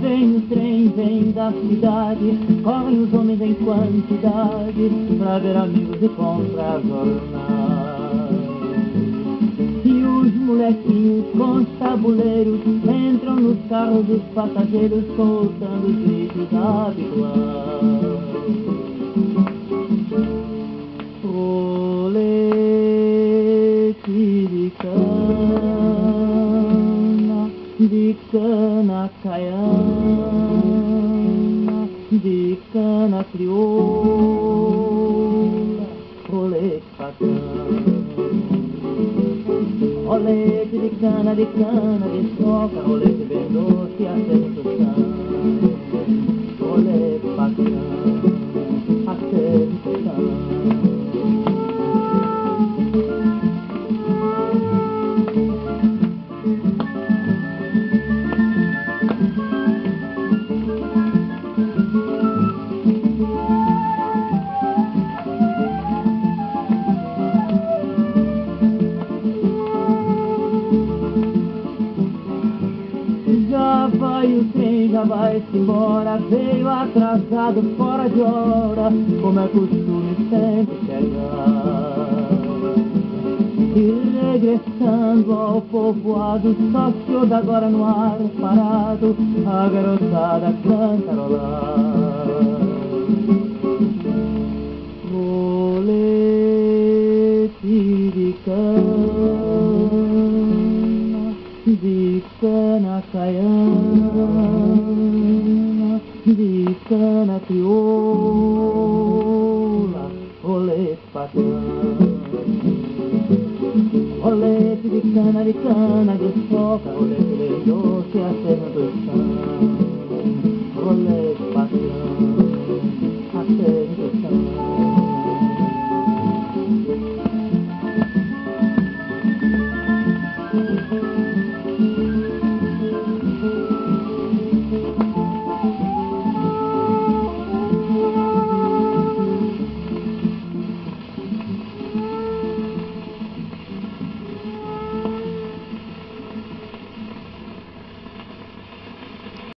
vem o trem, vem da cidade, correm os homens em quantidade, pra ver amigos e comprar jornal. E os molequinhos com os tabuleiros entram nos carros dos passageiros, soltando os gritos habituais. De cana caiana, de cana crioula, rolete bacana. Rolete de cana, de cana, de soca, rolete bem doce, acento Já vai o trem, já vai-se embora. Veio atrasado, fora de hora. Como é costume sempre chegar. E regressando ao povoado Só se agora no ar parado. A garotada cantarolar de cana crioula, rolete bacana. Rolete de cana, de